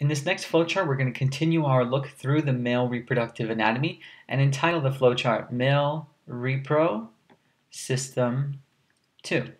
In this next flowchart, we're going to continue our look through the male reproductive anatomy and entitle the flowchart Male Repro System 2.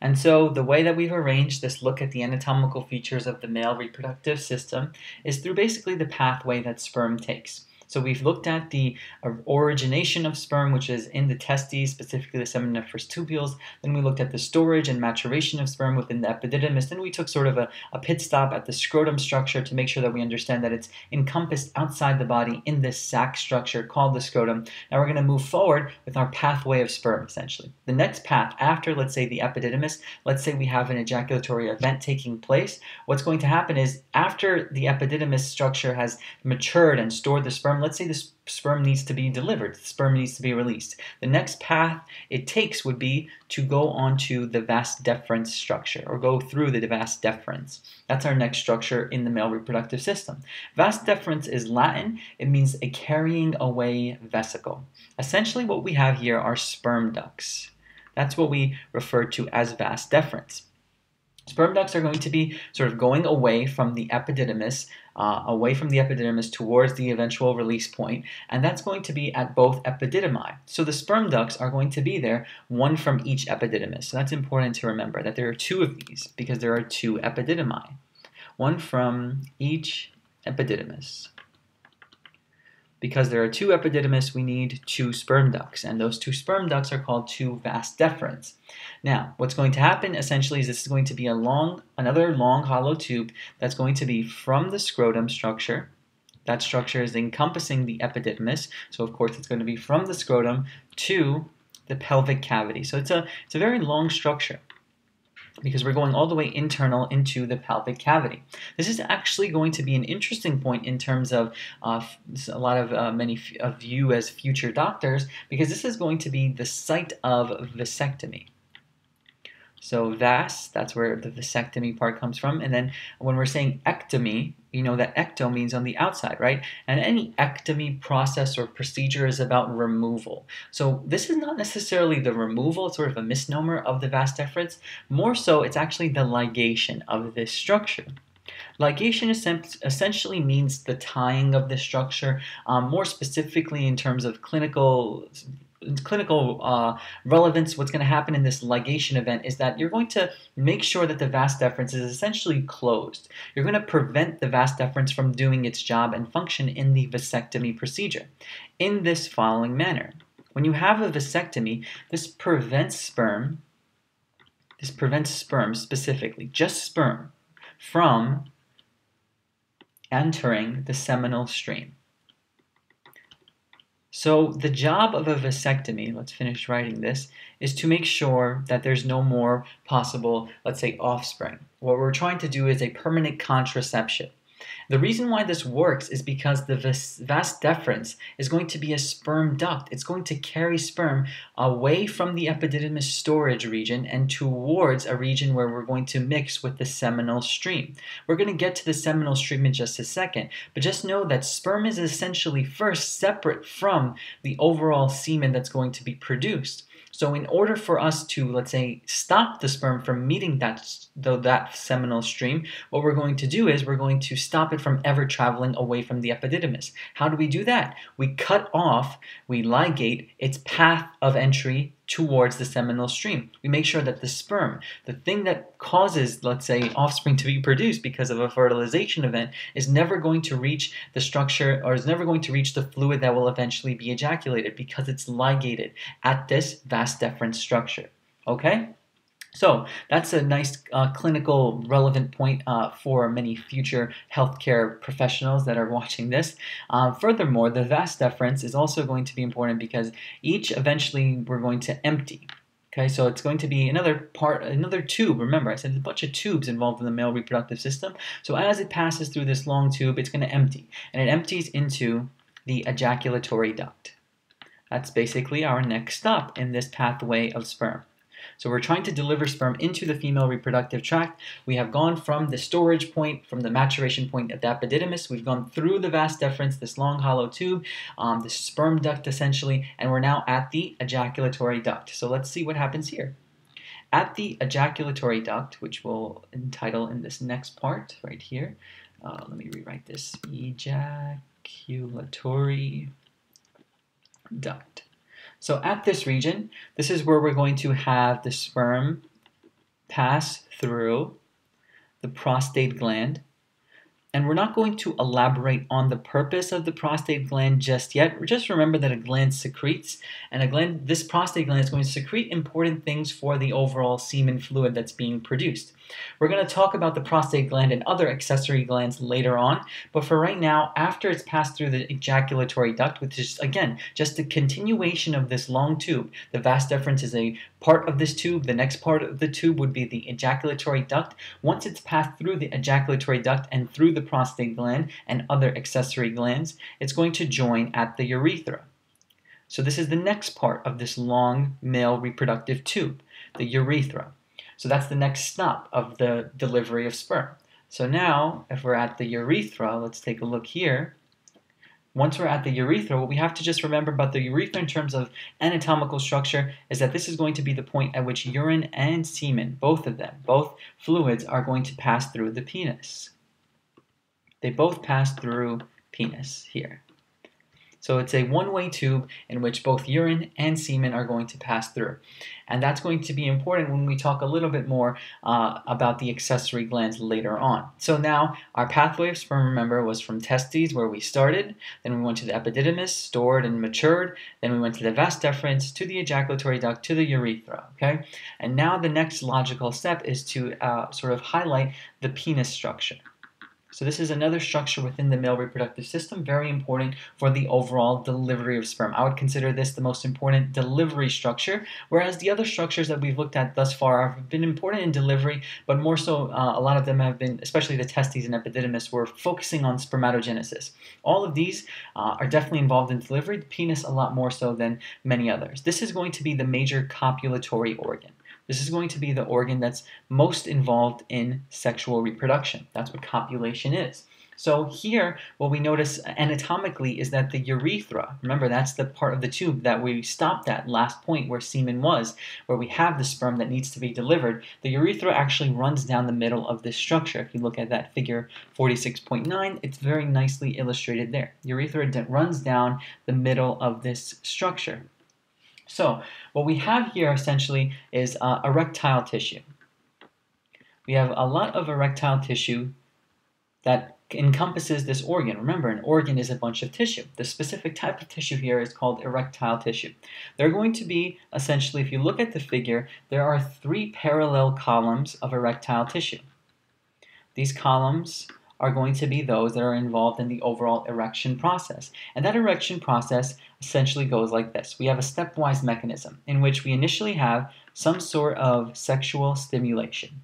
And so the way that we've arranged this look at the anatomical features of the male reproductive system is through basically the pathway that sperm takes. So we've looked at the uh, origination of sperm, which is in the testes, specifically the seminiferous tubules. Then we looked at the storage and maturation of sperm within the epididymis. Then we took sort of a, a pit stop at the scrotum structure to make sure that we understand that it's encompassed outside the body in this sac structure called the scrotum. Now we're going to move forward with our pathway of sperm, essentially. The next path after, let's say, the epididymis, let's say we have an ejaculatory event taking place, what's going to happen is after the epididymis structure has matured and stored the sperm, sperm, let's say the sperm needs to be delivered, the sperm needs to be released. The next path it takes would be to go onto the vas deferens structure or go through the vas deferens. That's our next structure in the male reproductive system. Vas deferens is Latin. It means a carrying away vesicle. Essentially what we have here are sperm ducts. That's what we refer to as vas deferens. Sperm ducts are going to be sort of going away from the epididymis, uh, away from the epididymis towards the eventual release point, and that's going to be at both epididymi. So the sperm ducts are going to be there, one from each epididymis. So that's important to remember that there are two of these because there are two epididymi, one from each epididymis because there are two epididymis, we need two sperm ducts, and those two sperm ducts are called two vas deferens. Now, what's going to happen essentially is this is going to be a long, another long hollow tube that's going to be from the scrotum structure. That structure is encompassing the epididymis, so of course it's going to be from the scrotum to the pelvic cavity. So it's a, it's a very long structure because we're going all the way internal into the pelvic cavity. This is actually going to be an interesting point in terms of uh, a lot of uh, many of you as future doctors because this is going to be the site of vasectomy. So vas, that's where the vasectomy part comes from. And then when we're saying ectomy, you know that ecto means on the outside, right? And any ectomy process or procedure is about removal. So this is not necessarily the removal, it's sort of a misnomer of the vas deferens. More so, it's actually the ligation of this structure. Ligation essentially means the tying of the structure, um, more specifically in terms of clinical clinical uh, relevance, what's going to happen in this ligation event is that you're going to make sure that the vas deferens is essentially closed. You're going to prevent the vas deferens from doing its job and function in the vasectomy procedure in this following manner. When you have a vasectomy, this prevents sperm, this prevents sperm specifically, just sperm, from entering the seminal stream. So the job of a vasectomy, let's finish writing this, is to make sure that there's no more possible, let's say, offspring. What we're trying to do is a permanent contraception. The reason why this works is because the vas deferens is going to be a sperm duct. It's going to carry sperm away from the epididymis storage region and towards a region where we're going to mix with the seminal stream. We're going to get to the seminal stream in just a second, but just know that sperm is essentially first separate from the overall semen that's going to be produced. So in order for us to, let's say, stop the sperm from meeting that, the, that seminal stream, what we're going to do is we're going to stop it from ever traveling away from the epididymis. How do we do that? We cut off, we ligate its path of entry towards the seminal stream. We make sure that the sperm, the thing that causes, let's say, offspring to be produced because of a fertilization event, is never going to reach the structure or is never going to reach the fluid that will eventually be ejaculated because it's ligated at this vas deferens structure. Okay? So that's a nice uh, clinical relevant point uh, for many future healthcare professionals that are watching this. Uh, furthermore, the vas deferens is also going to be important because each eventually we're going to empty. Okay, so it's going to be another part, another tube. Remember, I said there's a bunch of tubes involved in the male reproductive system. So as it passes through this long tube, it's going to empty, and it empties into the ejaculatory duct. That's basically our next stop in this pathway of sperm. So we're trying to deliver sperm into the female reproductive tract. We have gone from the storage point, from the maturation point at the epididymis. We've gone through the vas deferens, this long hollow tube, um, the sperm duct essentially, and we're now at the ejaculatory duct. So let's see what happens here. At the ejaculatory duct, which we'll entitle in this next part right here, uh, let me rewrite this, ejaculatory duct. So at this region, this is where we're going to have the sperm pass through the prostate gland and we're not going to elaborate on the purpose of the prostate gland just yet. Just remember that a gland secretes, and a gland, this prostate gland is going to secrete important things for the overall semen fluid that's being produced. We're going to talk about the prostate gland and other accessory glands later on, but for right now, after it's passed through the ejaculatory duct, which is again just a continuation of this long tube, the vas deferens is a part of this tube. The next part of the tube would be the ejaculatory duct. Once it's passed through the ejaculatory duct and through the prostate gland and other accessory glands, it's going to join at the urethra. So this is the next part of this long male reproductive tube, the urethra. So that's the next stop of the delivery of sperm. So now, if we're at the urethra, let's take a look here. Once we're at the urethra, what we have to just remember about the urethra in terms of anatomical structure is that this is going to be the point at which urine and semen, both of them, both fluids, are going to pass through the penis. They both pass through penis here. So it's a one-way tube in which both urine and semen are going to pass through. And that's going to be important when we talk a little bit more uh, about the accessory glands later on. So now our pathway of sperm, remember, was from testes where we started, then we went to the epididymis, stored and matured, then we went to the vas deferens, to the ejaculatory duct, to the urethra, okay? And now the next logical step is to uh, sort of highlight the penis structure. So this is another structure within the male reproductive system, very important for the overall delivery of sperm. I would consider this the most important delivery structure, whereas the other structures that we've looked at thus far have been important in delivery, but more so uh, a lot of them have been, especially the testes and epididymis, were focusing on spermatogenesis. All of these uh, are definitely involved in delivery, the penis a lot more so than many others. This is going to be the major copulatory organ. This is going to be the organ that's most involved in sexual reproduction. That's what copulation is. So here, what we notice anatomically is that the urethra, remember that's the part of the tube that we stopped at last point where semen was, where we have the sperm that needs to be delivered, the urethra actually runs down the middle of this structure. If you look at that figure 46.9, it's very nicely illustrated there. Urethra runs down the middle of this structure. So what we have here essentially is uh, erectile tissue. We have a lot of erectile tissue that encompasses this organ. Remember, an organ is a bunch of tissue. The specific type of tissue here is called erectile tissue. They're going to be, essentially, if you look at the figure, there are three parallel columns of erectile tissue. These columns are going to be those that are involved in the overall erection process. And that erection process essentially goes like this. We have a stepwise mechanism in which we initially have some sort of sexual stimulation.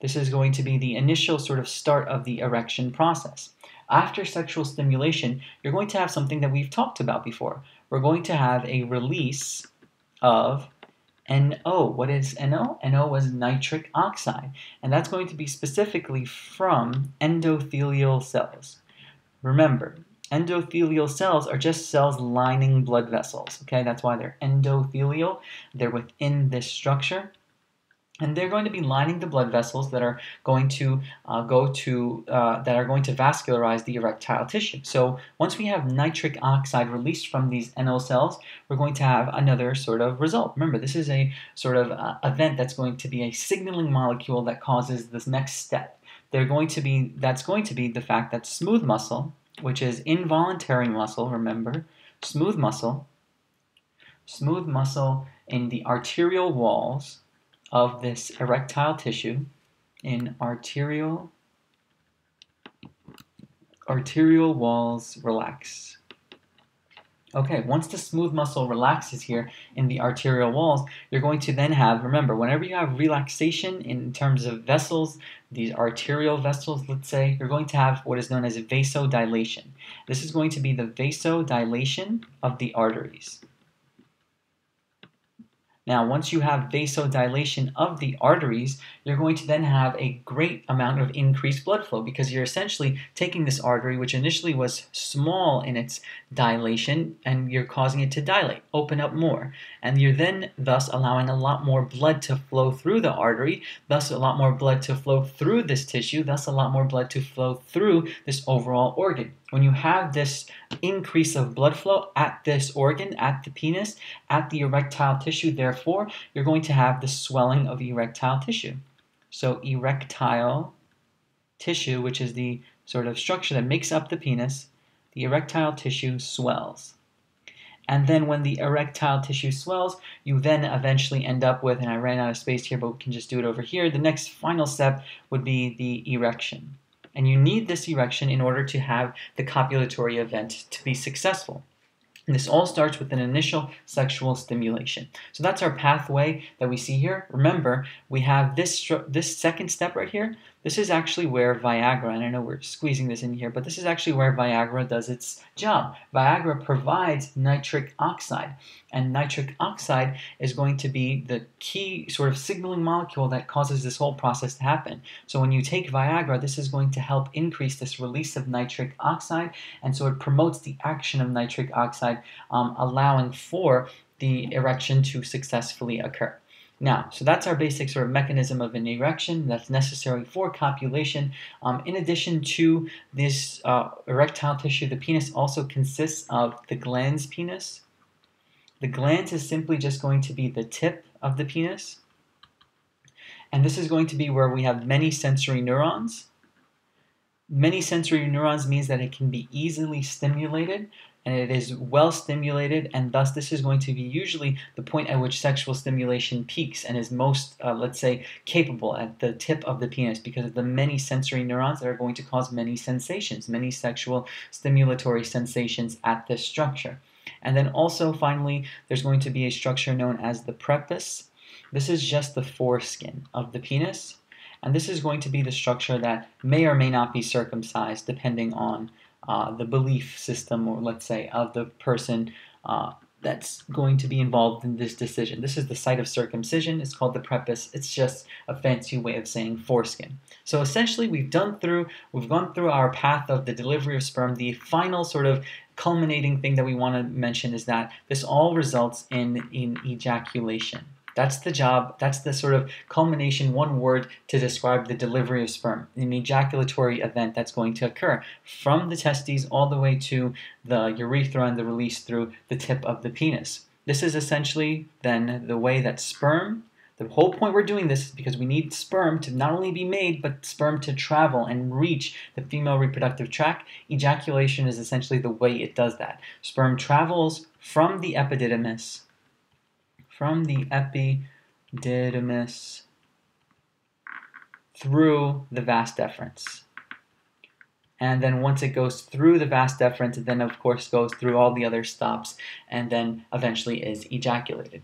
This is going to be the initial sort of start of the erection process. After sexual stimulation, you're going to have something that we've talked about before. We're going to have a release of NO. What is NO? NO was nitric oxide, and that's going to be specifically from endothelial cells. Remember, endothelial cells are just cells lining blood vessels, okay? That's why they're endothelial. They're within this structure and they're going to be lining the blood vessels that are going to uh, go to uh, that are going to vascularize the erectile tissue. So once we have nitric oxide released from these NO cells, we're going to have another sort of result. Remember, this is a sort of uh, event that's going to be a signaling molecule that causes this next step. They're going to be that's going to be the fact that smooth muscle, which is involuntary muscle, remember, smooth muscle, smooth muscle in the arterial walls of this erectile tissue. In arterial arterial walls relax. Okay, once the smooth muscle relaxes here in the arterial walls, you're going to then have, remember, whenever you have relaxation in terms of vessels, these arterial vessels, let's say, you're going to have what is known as vasodilation. This is going to be the vasodilation of the arteries. Now, once you have vasodilation of the arteries, you're going to then have a great amount of increased blood flow because you're essentially taking this artery, which initially was small in its dilation, and you're causing it to dilate, open up more. And you're then thus allowing a lot more blood to flow through the artery, thus a lot more blood to flow through this tissue, thus a lot more blood to flow through this overall organ. When you have this increase of blood flow at this organ, at the penis, at the erectile tissue, therefore, you're going to have the swelling of erectile tissue. So erectile tissue, which is the sort of structure that makes up the penis, the erectile tissue swells. And then when the erectile tissue swells, you then eventually end up with, and I ran out of space here, but we can just do it over here. The next final step would be the erection. And you need this erection in order to have the copulatory event to be successful. And this all starts with an initial sexual stimulation. So that's our pathway that we see here. Remember, we have this, this second step right here. This is actually where Viagra, and I know we're squeezing this in here, but this is actually where Viagra does its job. Viagra provides nitric oxide, and nitric oxide is going to be the key sort of signaling molecule that causes this whole process to happen. So when you take Viagra, this is going to help increase this release of nitric oxide, and so it promotes the action of nitric oxide, um, allowing for the erection to successfully occur. Now, so that's our basic sort of mechanism of an erection that's necessary for copulation. Um, in addition to this uh, erectile tissue, the penis also consists of the glans penis. The glans is simply just going to be the tip of the penis. And this is going to be where we have many sensory neurons. Many sensory neurons means that it can be easily stimulated and it is well stimulated, and thus this is going to be usually the point at which sexual stimulation peaks and is most, uh, let's say, capable at the tip of the penis because of the many sensory neurons that are going to cause many sensations, many sexual stimulatory sensations at this structure. And then also, finally, there's going to be a structure known as the prepuce. This is just the foreskin of the penis, and this is going to be the structure that may or may not be circumcised depending on uh, the belief system, or let's say, of the person uh, that's going to be involved in this decision. This is the site of circumcision. It's called the prepuce. It's just a fancy way of saying foreskin. So essentially, we've done through, we've gone through our path of the delivery of sperm. The final sort of culminating thing that we want to mention is that this all results in, in ejaculation. That's the job, that's the sort of culmination, one word to describe the delivery of sperm, an ejaculatory event that's going to occur from the testes all the way to the urethra and the release through the tip of the penis. This is essentially then the way that sperm, the whole point we're doing this is because we need sperm to not only be made, but sperm to travel and reach the female reproductive tract. Ejaculation is essentially the way it does that. Sperm travels from the epididymis from the epididymis through the vas deferens. And then once it goes through the vas deferens, it then of course goes through all the other stops and then eventually is ejaculated.